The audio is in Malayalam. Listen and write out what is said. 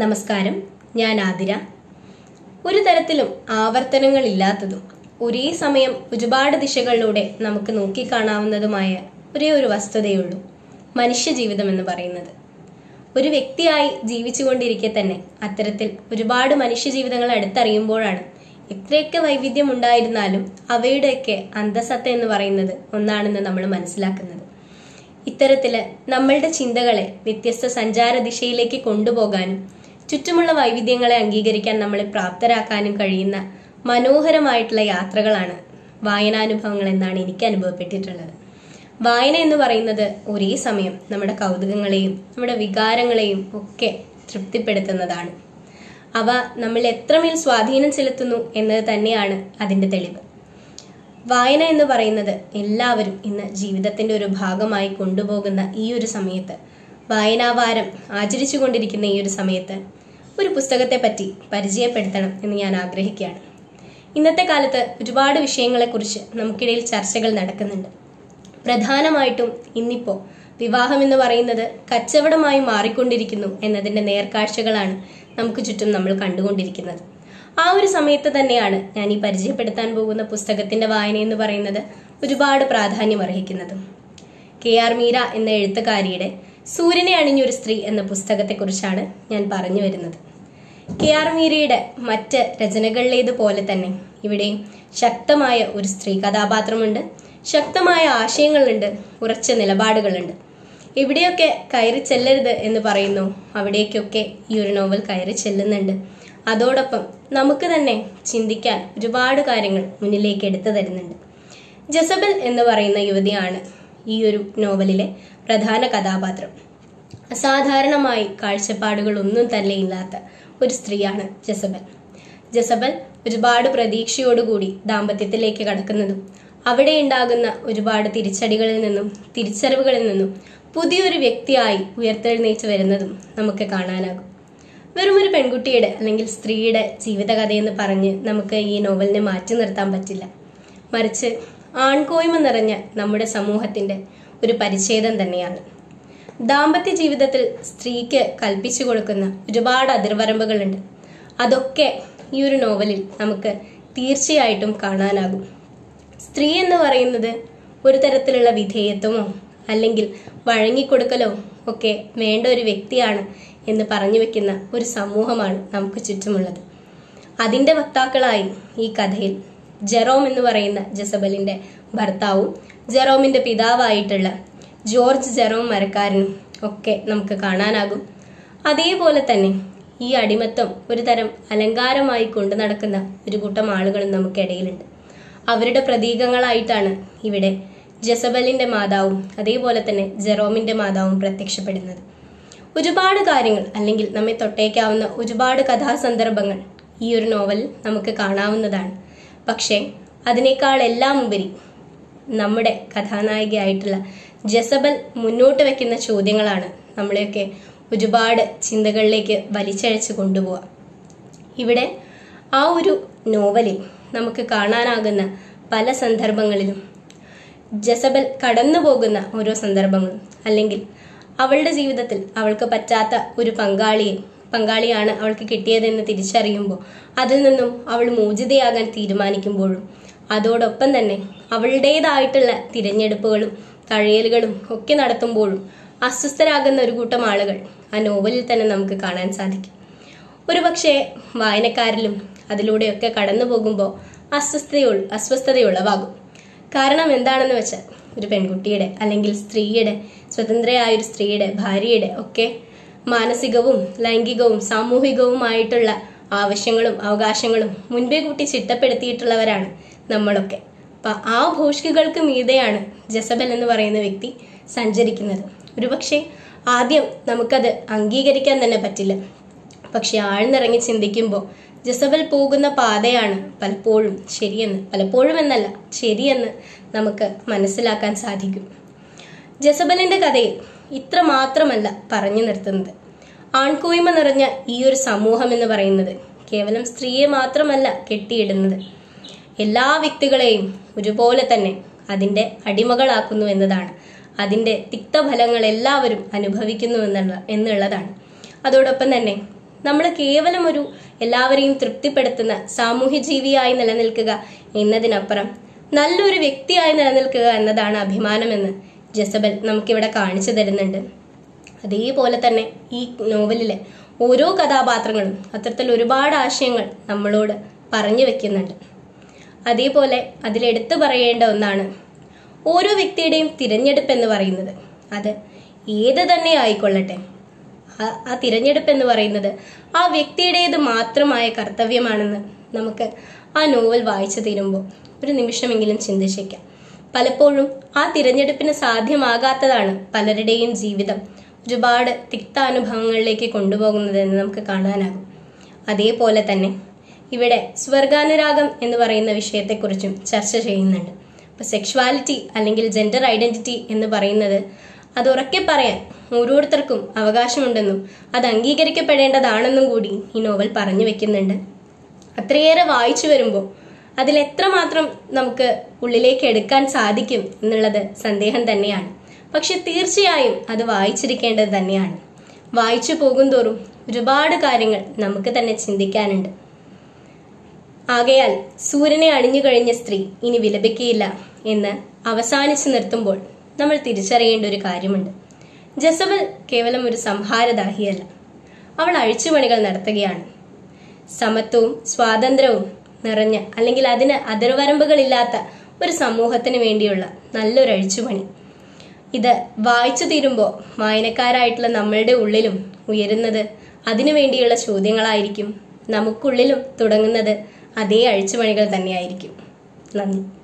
നമസ്കാരം. ഞാൻ ആതിര. ഒരു തരത്തിലും ആവർത്തനങ്ങളില്ലാത്തതും ഒരേ സമയം ഒരുപാട് ദിശകളിലൂടെ നമുക്ക് നോക്കിക്കാണാവുന്നതുമായ ഒരേ ഒരു വസ്തുതയുള്ളൂ മനുഷ്യ ജീവിതം എന്ന് പറയുന്നത്. ഒരു വ്യക്തിയായി ജീവിച്ചുകൊണ്ടിരിക്കെ തന്നെ അത്തരത്തിൽ ഒരുപാട് മനുഷ്യ ജീവിതങ്ങൾ അടുത്തറിയുമ്പോഴാണ് എത്രയൊക്കെ വൈവിധ്യം ഉണ്ടായിരുന്നാലും അവയുടെയൊക്കെ അന്തസത്ത എന്ന് പറയുന്നത് ഒന്നാണെന്ന് നമ്മൾ മനസ്സിലാക്കുന്നത്. ഇത്തരത്തിൽ നമ്മളുടെ ചിന്തകളെ വ്യത്യസ്ത സഞ്ചാര ദിശയിലേക്ക് കൊണ്ടുപോകാനും ചുറ്റുമുള്ള വൈവിധ്യങ്ങളെ അംഗീകരിക്കാൻ നമ്മളെ പ്രാപ്തരാക്കാനും കഴിയുന്ന മനോഹരമായിട്ടുള്ള യാത്രകളാണ് വായനാനുഭവങ്ങൾ എന്നാണ് എനിക്ക് അനുഭവപ്പെട്ടിട്ടുള്ളത്. വായന എന്ന് പറയുന്നത് ഒരേ സമയം നമ്മുടെ കൗതുകങ്ങളെയും നമ്മുടെ വികാരങ്ങളെയും ഒക്കെ തൃപ്തിപ്പെടുത്തുന്നതാണ്. അവ നമ്മൾ എത്രമേൽ സ്വാധീനം ചെലുത്തുന്നു എന്നത് തന്നെയാണ് അതിന്റെ തെളിവ്. വായന എന്ന് പറയുന്നത് എല്ലാവരും ഇന്ന് ജീവിതത്തിന്റെ ഒരു ഭാഗമായി കൊണ്ടുപോകുന്ന ഈ ഒരു സമയത്ത് വായനാവാരം ആചരിച്ചു കൊണ്ടിരിക്കുന്ന ഈ ഒരു സമയത്ത് ഒരു പുസ്തകത്തെ പറ്റി പരിചയപ്പെടുത്തണം എന്ന് ഞാൻ ആഗ്രഹിക്കുകയാണ്. ഇന്നത്തെ കാലത്ത് ഒരുപാട് വിഷയങ്ങളെക്കുറിച്ച് നമുക്കിടയിൽ ചർച്ചകൾ നടക്കുന്നുണ്ട്. പ്രധാനമായിട്ടും ഇന്നിപ്പോ വിവാഹം എന്ന് പറയുന്നത് കച്ചവടമായി മാറിക്കൊണ്ടിരിക്കുന്നു എന്നതിന്റെ നേർക്കാഴ്ചകളാണ് നമുക്ക് ചുറ്റും നമ്മൾ കണ്ടുകൊണ്ടിരിക്കുന്നത്. ആ ഒരു സമയത്ത് തന്നെയാണ് ഞാൻ ഈ പരിചയപ്പെടുത്താൻ പോകുന്ന പുസ്തകത്തിന്റെ വായന എന്ന് പറയുന്നത് ഒരുപാട് പ്രാധാന്യം അർഹിക്കുന്നതും. കെ ആർ മീര എന്ന എഴുത്തുകാരിയുടെ സൂര്യനെ അണിഞ്ഞൊരു സ്ത്രീ എന്ന പുസ്തകത്തെക്കുറിച്ചാണ് ഞാൻ പറഞ്ഞു വരുന്നത്. കെ ആർ മീരയുടെ മറ്റ് രചനകളിലേതുപോലെ തന്നെ. ഇവിടെ ശക്തമായ ഒരു സ്ത്രീ കഥാപാത്രമുണ്ട്. ശക്തമായ ആശയങ്ങളുണ്ട്. ഉറച്ച നിലപാടുകളുണ്ട്. എവിടെയൊക്കെ കയറി ചെല്ലരുത് എന്ന് പറയുന്നു അവിടേക്കൊക്കെ ഈ ഒരു നോവൽ കയറി ചെല്ലുന്നുണ്ട്. അതോടൊപ്പം നമുക്ക് തന്നെ ചിന്തിക്കാൻ ഒരുപാട് കാര്യങ്ങൾ മുന്നിലേക്ക് എടുത്തു തരുന്നുണ്ട്. ജസബൽ എന്ന് പറയുന്ന യുവതിയാണ് ഈ ഒരു നോവലിലെ പ്രധാന കഥാപാത്രം. അസാധാരണമായി കാഴ്ചപ്പാടുകളൊന്നും തന്നെ ഇല്ലാത്ത ഒരു സ്ത്രീയാണ് ജസബൽ. ജസബൽ ഒരുപാട് പ്രതീക്ഷയോടുകൂടി ദാമ്പത്യത്തിലേക്ക് കടക്കുന്നതും അവിടെ ഉണ്ടാകുന്ന ഒരുപാട് തിരിച്ചടികളിൽ നിന്നും തിരിച്ചറിവുകളിൽ നിന്നും പുതിയൊരു വ്യക്തിയായി ഉയർത്തെഴുന്നേറ്റ് വരുന്നതും നമുക്ക് കാണാനാകും. വെറും ഒരു പെൺകുട്ടിയുടെ അല്ലെങ്കിൽ സ്ത്രീയുടെ ജീവിതകഥയെന്ന് പറഞ്ഞ് നമുക്ക് ഈ നോവലിനെ മാറ്റി നിർത്താൻ പറ്റില്ല. മറിച്ച് ആൺകോയ്മ നിറഞ്ഞ നമ്മുടെ സമൂഹത്തിന്റെ ഒരു പരിച്ഛേദം തന്നെയാണ്. ദാമ്പത്യ ജീവിതത്തിൽ സ്ത്രീക്ക് കൽപ്പിച്ചു കൊടുക്കുന്ന ഒരുപാട് അതിർവരമ്പുകളുണ്ട്. അതൊക്കെ ഈ ഒരു നോവലിൽ നമുക്ക് തീർച്ചയായിട്ടും കാണാനാകും. സ്ത്രീ എന്ന് പറയുന്നത് ഒരു തരത്തിലുള്ള വിധേയത്വമോ അല്ലെങ്കിൽ വഴങ്ങിക്കൊടുക്കലോ ഒക്കെ വേണ്ട ഒരു വ്യക്തിയാണ് എന്ന് പറഞ്ഞു വെക്കുന്ന ഒരു സമൂഹമാണ് നമുക്ക് ചുറ്റുമുള്ളത്. അതിന്റെ വക്താക്കളായി ഈ കഥയിൽ ജെറോം എന്ന് പറയുന്ന ജസബലിന്റെ ഭർത്താവും ജെറോമിന്റെ പിതാവായിട്ടുള്ള ജോർജ് ജെറോം മരക്കാരനും ഒക്കെ നമുക്ക് കാണാനാകും. അതേപോലെ തന്നെ ഈ അടിമത്തം ഒരു തരം അലങ്കാരമായി കൊണ്ടു നടക്കുന്ന ഒരു കൂട്ടം ആളുകളും നമുക്കിടയിലുണ്ട് അവരുടെ പ്രതീകങ്ങളായിട്ടാണ് ഇവിടെ ജസബലിന്റെ മാതാവും അതേപോലെ തന്നെ ജെറോമിന്റെ മാതാവും പ്രത്യക്ഷപ്പെടുന്നത്. ഒരുപാട് കാര്യങ്ങൾ അല്ലെങ്കിൽ നമ്മെ തൊട്ടേക്കാവുന്ന ഒരുപാട് കഥാസന്ദർഭങ്ങൾ ഈ ഒരു നോവലിൽ നമുക്ക് കാണാവുന്നതാണ്. പക്ഷേ അതിനേക്കാൾ എല്ലാം ഉപരി നമ്മുടെ കഥാനായികയായിട്ടുള്ള ജസബൽ മുന്നോട്ട് വെക്കുന്ന ചോദ്യങ്ങളാണ് നമ്മളെയൊക്കെ ഒരുപാട് ചിന്തകളിലേക്ക് വലിച്ചഴച്ച് കൊണ്ടുപോവുക. ഇവിടെ ആ ഒരു നോവലിൽ നമുക്ക് കാണാനാകുന്ന പല സന്ദർഭങ്ങളിലും ജസബൽ കടന്നു പോകുന്ന ഓരോ സന്ദർഭങ്ങളും അല്ലെങ്കിൽ അവളുടെ ജീവിതത്തിൽ അവൾക്ക് പറ്റാത്ത ഒരു പങ്കാളിയെ പങ്കാളിയാണ് അവൾക്ക് കിട്ടിയതെന്ന് തിരിച്ചറിയുമ്പോൾ അതിൽ നിന്നും അവൾ മോചിതയാകാൻ തീരുമാനിക്കുമ്പോഴും അതോടൊപ്പം തന്നെ അവളുടേതായിട്ടുള്ള തിരഞ്ഞെടുപ്പുകളും തഴയലുകളും ഒക്കെ നടത്തുമ്പോഴും അസ്വസ്ഥരാകുന്ന ഒരു കൂട്ടം ആളുകൾ ആ നോവലിൽ തന്നെ നമുക്ക് കാണാൻ സാധിക്കും. ഒരു പക്ഷേ വായനക്കാരിലും അതിലൂടെയൊക്കെ കടന്നു പോകുമ്പോൾ അസ്വസ്ഥയുള്ള അസ്വസ്ഥതയുള്ളവാകും കാരണം എന്താണെന്ന് വെച്ചാൽ ഒരു പെൺകുട്ടിയുടെ അല്ലെങ്കിൽ സ്ത്രീയുടെ സ്വതന്ത്രയായ ഒരു സ്ത്രീയുടെ ഭാര്യയുടെ ഒക്കെ മാനസികവും ലൈംഗികവും സാമൂഹികവുമായിട്ടുള്ള ആവശ്യങ്ങളും അവകാശങ്ങളും മുൻപേ കൂട്ടി ചിട്ടപ്പെടുത്തിയിട്ടുള്ളവരാണ് നമ്മളൊക്കെ. അപ്പൊ ആ ഭൂഷികൾക്ക് മീതെയാണ് ജസബൽ എന്ന് പറയുന്ന വ്യക്തി സഞ്ചരിക്കുന്നത്. ഒരുപക്ഷെ ആദ്യം നമുക്കത് അംഗീകരിക്കാൻ തന്നെ പറ്റില്ല. പക്ഷെ ആഴ്ന്നിറങ്ങി ചിന്തിക്കുമ്പോൾ ജസബൽ പോകുന്ന പാതയാണ് പലപ്പോഴും ശരിയെന്ന് പലപ്പോഴും എന്നല്ല ശരിയെന്ന് നമുക്ക് മനസ്സിലാക്കാൻ സാധിക്കും. ജസബലിന്റെ കഥയിൽ ഇത്ര മാത്രമല്ല പറഞ്ഞു നിർത്തുന്നത്. ആൺകൂയ്മ നിറഞ്ഞ ഈ ഒരു സമൂഹം എന്ന് പറയുന്നത് കേവലം സ്ത്രീയെ മാത്രമല്ല കെട്ടിയിടുന്നത്. എല്ലാ വ്യക്തികളെയും ഒരുപോലെ തന്നെ അതിന്റെ അടിമകളാക്കുന്നു എന്നതാണ്. അതിന്റെ തിക്തഫലങ്ങൾ എല്ലാവരും അനുഭവിക്കുന്നു എന്നുള്ള എന്നുള്ളതാണ്. അതോടൊപ്പം തന്നെ നമ്മൾ കേവലം ഒരു എല്ലാവരെയും തൃപ്തിപ്പെടുത്തുന്ന സാമൂഹ്യ ജീവിയായി നിലനിൽക്കുക എന്നതിനപ്പുറം നല്ലൊരു വ്യക്തിയായി നിലനിൽക്കുക എന്നതാണ് അഭിമാനമെന്ന് ജസബൽ നമുക്കിവിടെ കാണിച്ചു തരുന്നുണ്ട്. അതേപോലെ തന്നെ ഈ നോവലിലെ ഓരോ കഥാപാത്രങ്ങളും അത്തരത്തിൽ ഒരുപാട് ആശയങ്ങൾ നമ്മളോട് പറഞ്ഞു വെക്കുന്നുണ്ട്. അതേപോലെ അതിലെടുത്തു പറയേണ്ട ഒന്നാണ്. ഓരോ വ്യക്തിയുടെയും തിരഞ്ഞെടുപ്പ് എന്ന് പറയുന്നത്. അത് ഏത് തന്നെ ആയിക്കൊള്ളട്ടെ. ആ- തിരഞ്ഞെടുപ്പ് എന്ന് പറയുന്നത് ആ വ്യക്തിയുടേത് മാത്രമായ കർത്തവ്യമാണെന്ന് നമുക്ക് ആ നോവൽ വായിച്ചു തീരുമ്പോൾ ഒരു നിമിഷമെങ്കിലും ചിന്തിച്ചേക്കാം. പലപ്പോഴും ആ തിരഞ്ഞെടുപ്പിന് സാധ്യമാകാത്തതാണ് പലരുടെയും ജീവിതം ഒരുപാട് തിക്താനുഭവങ്ങളിലേക്ക് കൊണ്ടുപോകുന്നതെന്ന് നമുക്ക് കാണാനാകും. അതേപോലെ തന്നെ ഇവിടെ സ്വർഗാനുരാഗം എന്ന് പറയുന്ന വിഷയത്തെക്കുറിച്ചും ചർച്ച ചെയ്യുന്നുണ്ട്. അപ്പോൾ സെക്ഷുവാലിറ്റി അല്ലെങ്കിൽ ജെൻഡർ ഐഡന്റിറ്റി എന്ന് പറയുന്നത് അത് ഉറക്കെ പറയാൻ ഓരോരുത്തർക്കും അവകാശമുണ്ടെന്നും അത് അംഗീകരിക്കപ്പെടേണ്ടതാണെന്നും കൂടി ഈ നോവൽ പറഞ്ഞു വെക്കുന്നുണ്ട്. അത്രയേറെ വായിച്ചു വരുമ്പോൾ അതിൽ എത്രമാത്രം നമുക്ക് ഉള്ളിലേക്ക് എടുക്കാൻ സാധിക്കും എന്നുള്ളത് സന്ദേഹം തന്നെയാണ്. പക്ഷെ തീർച്ചയായും അത് വായിച്ചിരിക്കേണ്ടത് തന്നെയാണ്. വായിച്ചു പോകുന്തോറും ഒരുപാട് കാര്യങ്ങൾ നമുക്ക് തന്നെ ചിന്തിക്കാനുണ്ട്. ആകയാൽ സൂര്യനെ അണിഞ്ഞു കഴിഞ്ഞ സ്ത്രീ ഇനി വിലപിക്കുകയില്ല എന്ന് അവസാനിച്ചു നിർത്തുമ്പോൾ നമ്മൾ തിരിച്ചറിയേണ്ട ഒരു കാര്യമുണ്ട്. ജസബൽ കേവലം ഒരു സംഹാരദാഹിയല്ല. അവൾ അഴിച്ചുപണികൾ നടത്തുകയാണ്. സമത്വവും സ്വാതന്ത്ര്യവും നിറഞ്ഞ അല്ലെങ്കിൽ അതിന് അതിർവരമ്പുകളില്ലാത്ത ഒരു സമൂഹത്തിന് വേണ്ടിയുള്ള നല്ലൊരു അഴിച്ചുപണി. ഇത് വായിച്ചു തീരുമ്പോൾ വായനക്കാരായിട്ടുള്ള നമ്മളുടെ ഉള്ളിലും ഉയരുന്നത് അതിനു വേണ്ടിയുള്ള ചോദ്യങ്ങളായിരിക്കും നമുക്കുള്ളിലും തുടങ്ങുന്നത് അതേ അഴിച്ചുപണികൾ തന്നെയായിരിക്കും. നന്ദി.